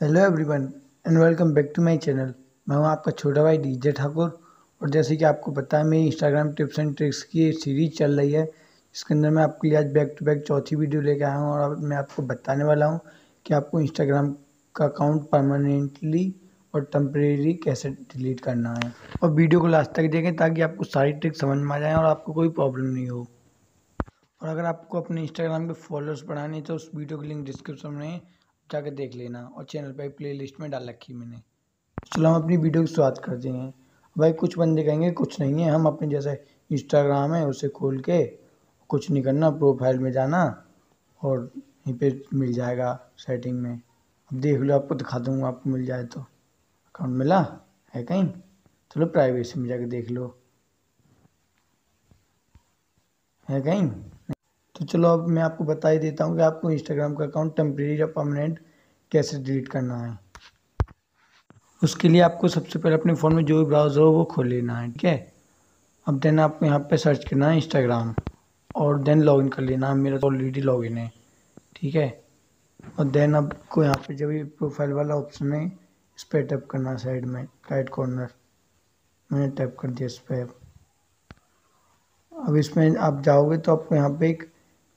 Hello everyone and welcome back to my channel मैं हूँ आपका छोटा भाई डीजे ठाकुर, और जैसे कि आपको पता है, मेरी इंस्टाग्राम टिप्स एंड ट्रिक्स की सीरीज़ चल रही है। इसके अंदर मैं आपके लिए आज बैक टू बैक चौथी वीडियो लेके आया हूँ, और अब मैं आपको बताने वाला हूँ कि आपको इंस्टाग्राम का अकाउंट परमानेंटली और टेम्परेरी कैसे डिलीट करना है। और वीडियो को लास्ट तक देखें ताकि आपको सारी ट्रिक्स समझ में आ जाए और आपको कोई प्रॉब्लम नहीं हो। और अगर आपको अपने इंस्टाग्राम के फॉलोअर्स बढ़ाने तो उस वीडियो की लिंक डिस्क्रिप्शन में जाकर देख लेना और चैनल पर प्ले लिस्ट में डाल रखी मैंने। चलो हम अपनी वीडियो की शुरुआत करते हैं। भाई, कुछ बंदे कहेंगे, कुछ नहीं है। हम अपने जैसे इंस्टाग्राम है, उसे खोल के कुछ नहीं करना प्रोफ़ाइल में जाना और यहीं पे मिल जाएगा सेटिंग में। अब देख लो, आपको दिखा दूँगा, आपको मिल जाए तो। अकाउंट मिला? है कहीं? चलो प्राइवेसी में जाके देख लो। है कहीं? तो चलो अब मैं आपको बता ही देता हूँ कि आपको इंस्टाग्राम का अकाउंट टेम्प्रेरी या परमानेंट कैसे डिलीट करना है। उसके लिए आपको सबसे पहले अपने फ़ोन में जो भी ब्राउज़र हो वो खोल लेना है, ठीक है? अब देन आपको यहाँ पे सर्च करना है इंस्टाग्राम और देन लॉगिन कर लेना है। मेरा तो ऑलरेडी लॉगिन है, ठीक है? और देन आपको यहाँ पे जब ये प्रोफ़ाइल वाला ऑप्शन है, इस पर टैप करना है साइड में राइट कॉर्नर मैंने टैप कर दिया इस पर अब इसमें आप जाओगे तो आपको यहाँ पे एक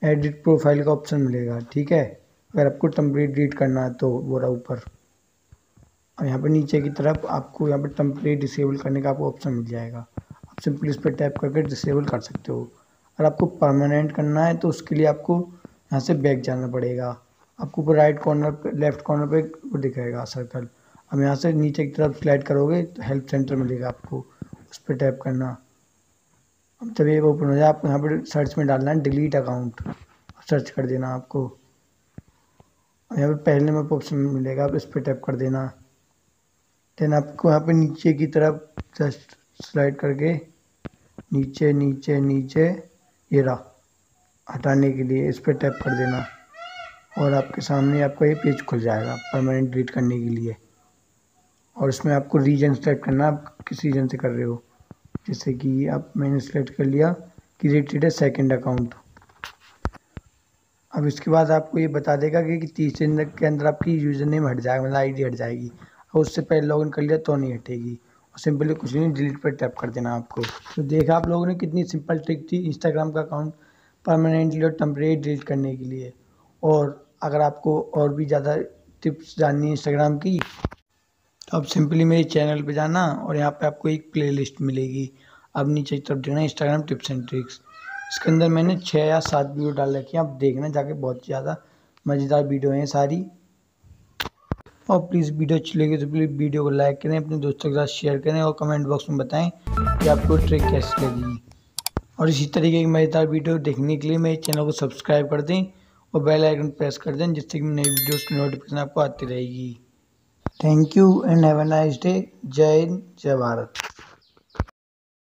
एडिट प्रोफ़ाइल का ऑप्शन मिलेगा, ठीक है? अगर आपको टेम्पलेट डिलीट करना है तो वो रहा ऊपर। और यहाँ पर नीचे की तरफ़ आपको यहाँ पर टेम्पलेट डिसेबल करने का आपको ऑप्शन मिल जाएगा। आप सिंपली इस पर टैप करके डिसेबल कर सकते हो। अगर आपको परमानेंट करना है तो उसके लिए आपको यहाँ से बैक जाना पड़ेगा। आपको ऊपर राइट कॉर्नर पे लेफ़्ट कॉर्नर पे वो दिखाएगा सर्कल अब यहाँ से नीचे की तरफ़ स्लाइड करोगे तो हेल्प सेंटर मिलेगा आपको उस पर टैप करना। अब जब ये ओपन हो जाए, आपको यहाँ पर सर्च में डालना है डिलीट अकाउंट सर्च कर देना आपको। यहाँ पे पहले में ऑप्शन मिलेगा, आप इस पर टैप कर देना। देन आपको यहाँ पे नीचे की तरफ़ जस्ट स्लाइड करके नीचे नीचे नीचे, ये रहा। हटाने के लिए इस पर टैप कर देना। और आपके सामने आपका ये पेज खुल जाएगा परमानेंट डिलीट करने के लिए। और इसमें आपको रीजन सेलेक्ट करना, आप किस रीजन से कर रहे हो? जैसे कि अब मैंने सेलेक्ट कर लिया क्रिएटेड है सेकेंड अकाउंट अब इसके बाद आपको ये बता देगा कि, कि तीस दिन के अंदर आपकी यूज़र नेम हट जाएगा मतलब आईडी हट जाएगी। और उससे पहले लॉगिन कर लिया तो नहीं हटेगी। और सिंपली कुछ नहीं डिलीट पर टैप कर देना आपको। तो देखा आप लोगों ने कितनी सिंपल ट्रिक थी इंस्टाग्राम का अकाउंट परमानेंटली और टेम्परेरी डिलीट करने के लिए। और अगर आपको और भी ज़्यादा टिप्स जाननी है इंस्टाग्राम की तो आप सिंपली मेरे चैनल पे जाना और यहाँ पे आपको एक प्लेलिस्ट मिलेगी। अब नीचे की तरफ़ देखना इंस्टाग्राम टिप्स एंड ट्रिक्स इसके अंदर मैंने छः या सात वीडियो डाल रखी हैं, आप देखना जाके बहुत ज़्यादा मज़ेदार वीडियो हैं सारी। और प्लीज़ वीडियो अच्छी लगी तो प्लीज़ वीडियो को लाइक करें, अपने दोस्तों के साथ शेयर करें और कमेंट बॉक्स में बताएँ कि आपको ट्रिक कैसी लगी। और इसी तरीके की मज़ेदार वीडियो देखने के लिए मेरे चैनल को सब्सक्राइब कर दें और बेल आइकन प्रेस कर दें, जिससे कि नई वीडियोज़ की नोटिफिकेशन आपको आती रहेगी। Thank you and have a nice day जय हिंद जय भारत